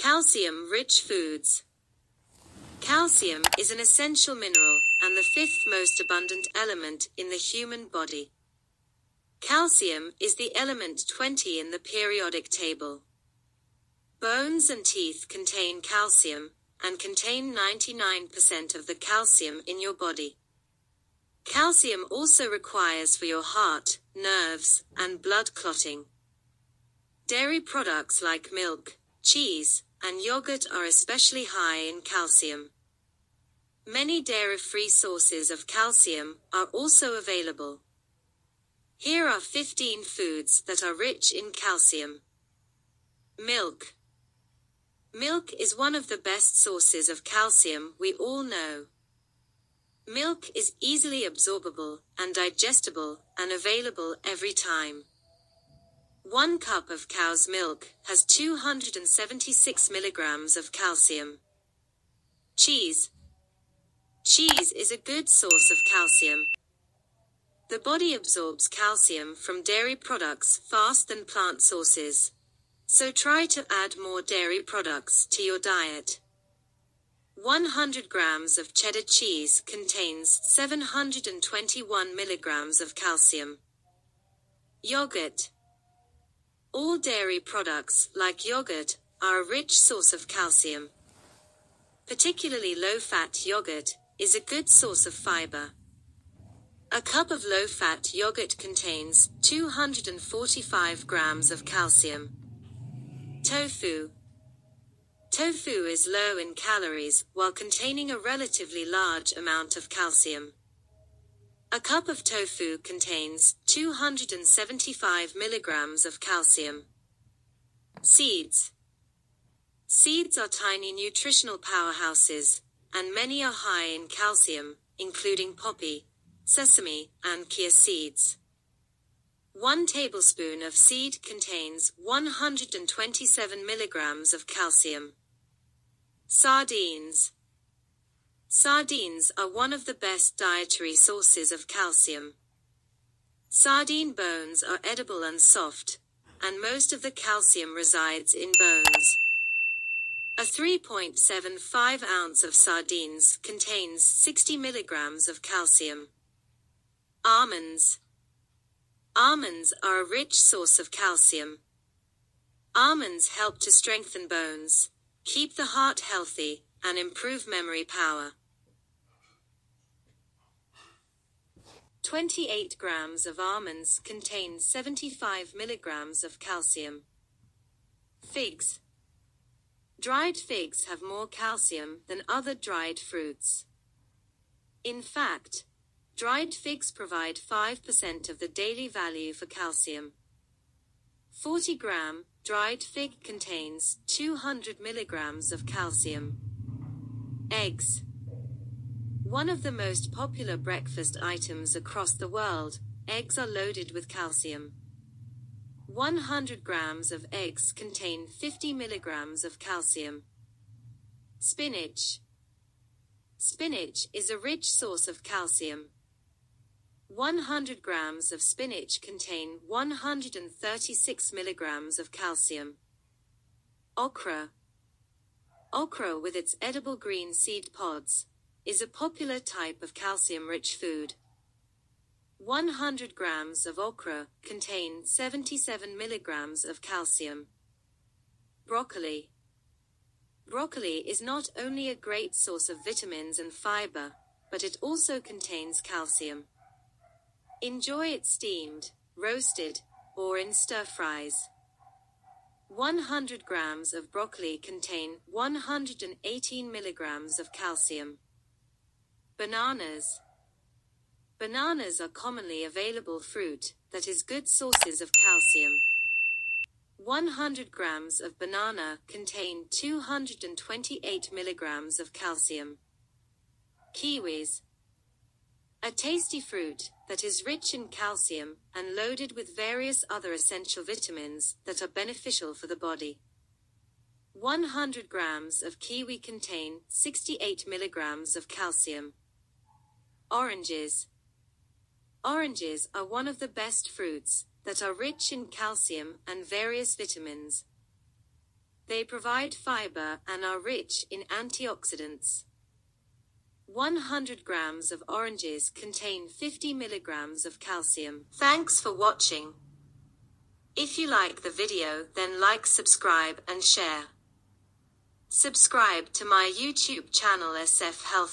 Calcium-rich foods. Calcium is an essential mineral and the fifth most abundant element in the human body. Calcium is the element 20 in the periodic table. Bones and teeth contain calcium and contain 99% of the calcium in your body. Calcium also requires for your heart, nerves, and blood clotting. Dairy products like milk, cheese, and yogurt are especially high in calcium. Many dairy-free sources of calcium are also available. Here are 15 foods that are rich in calcium. Milk. Milk is one of the best sources of calcium we all know. Milk is easily absorbable and digestible and available every time. One cup of cow's milk has 276 milligrams of calcium. Cheese. Cheese is a good source of calcium. The body absorbs calcium from dairy products faster than plant sources. So try to add more dairy products to your diet. 100 grams of cheddar cheese contains 721 milligrams of calcium. Yogurt. All dairy products, like yogurt, are a rich source of calcium. Particularly low-fat yogurt is a good source of fiber. A cup of low-fat yogurt contains 245 grams of calcium. Tofu. Tofu is low in calories while containing a relatively large amount of calcium. A cup of tofu contains 275 milligrams of calcium. Seeds. Seeds are tiny nutritional powerhouses, and many are high in calcium, including poppy, sesame, and chia seeds. One tablespoon of seed contains 127 milligrams of calcium. Sardines. Sardines are one of the best dietary sources of calcium. Sardine bones are edible and soft, and most of the calcium resides in bones. A 3.75 ounce of sardines contains 60 milligrams of calcium. Almonds. Almonds are a rich source of calcium. Almonds help to strengthen bones, keep the heart healthy, and improve memory power. 28 grams of almonds contain 75 milligrams of calcium. Figs. Dried figs have more calcium than other dried fruits. In fact, dried figs provide 5% of the daily value for calcium. 40 gram dried fig contains 200 milligrams of calcium. Eggs. One of the most popular breakfast items across the world, eggs are loaded with calcium. 100 grams of eggs contain 50 milligrams of calcium. Spinach. Spinach is a rich source of calcium. 100 grams of spinach contain 136 milligrams of calcium. Okra. Okra with its edible green seed pods is a popular type of calcium-rich food. 100 grams of okra contain 77 milligrams of calcium. Broccoli. Broccoli is not only a great source of vitamins and fiber, but it also contains calcium. Enjoy it steamed, roasted, or in stir fries. 100 grams of broccoli contain 118 milligrams of calcium. Bananas. Bananas are commonly available fruit that is good sources of calcium. 100 grams of banana contain 228 milligrams of calcium. Kiwis. A tasty fruit that is rich in calcium and loaded with various other essential vitamins that are beneficial for the body. 100 grams of kiwi contain 68 milligrams of calcium. Oranges. Oranges are one of the best fruits that are rich in calcium and various vitamins. They provide fiber and are rich in antioxidants. 100 grams of oranges contain 50 milligrams of calcium. Thanks for watching. If you like the video, then like, subscribe, and share. Subscribe to my YouTube channel SF Health.